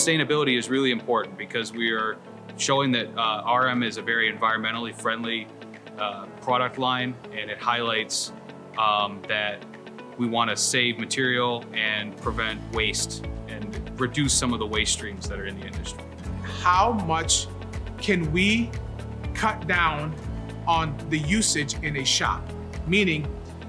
sustainability is really important because we are showing that uh, RM is a very environmentally friendly uh, product line and it highlights um, that we want to save material and prevent waste and reduce some of the waste streams that are in the industry. How much can we cut down on the usage in a shop? Meaning,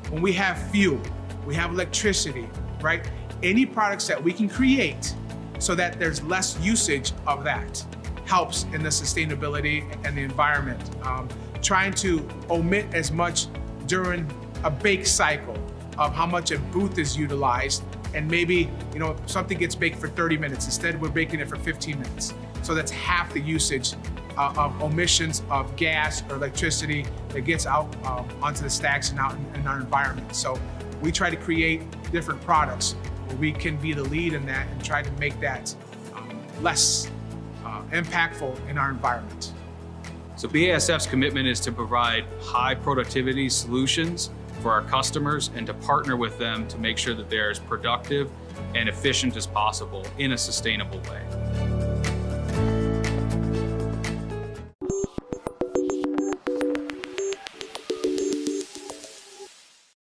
when we have fuel, we have electricity, right? Any products that we can create so that there's less usage of that helps in the sustainability and the environment. Um, trying to omit as much during a bake cycle of how much a booth is utilized and maybe you know something gets baked for 30 minutes. Instead we're baking it for 15 minutes. So that's half the usage uh, of omissions of gas or electricity that gets out um, onto the stacks and out in, in, our environment. So we try to create different products we can be the lead in that and try to make that um, less uh, impactful in our environment so BASF's commitment is to provide high productivity solutions for our customers and to partner with them to make sure that they're as productive and efficient as possible in a sustainable way.